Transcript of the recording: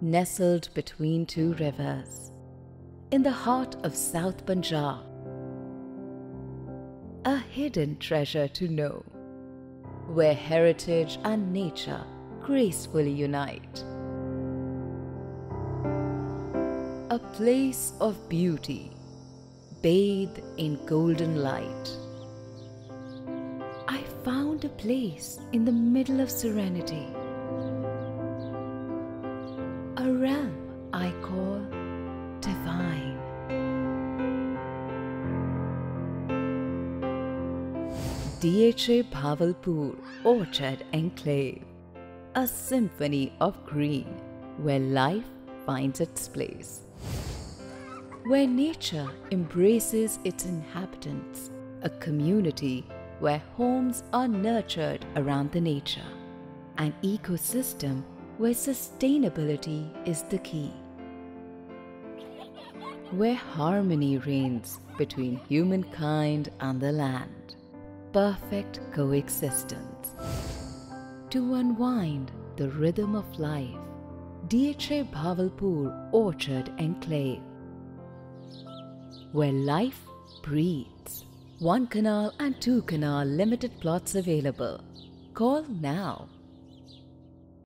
nestled between two rivers, in the heart of South Punjab. A hidden treasure to know, where heritage and nature gracefully unite. A place of beauty, bathed in golden light. I found a place in the middle of serenity. A realm I call divine. DHA Bahawalpur Orchard Enclave, a symphony of green where life finds its place. Where nature embraces its inhabitants, a community where homes are nurtured around the nature, an ecosystem where sustainability is the key. Where harmony reigns between humankind and the land, perfect coexistence. To unwind the rhythm of life, DHA Bahawalpur Orchard Enclave, where life breathes. One canal and two canal limited plots available. Call now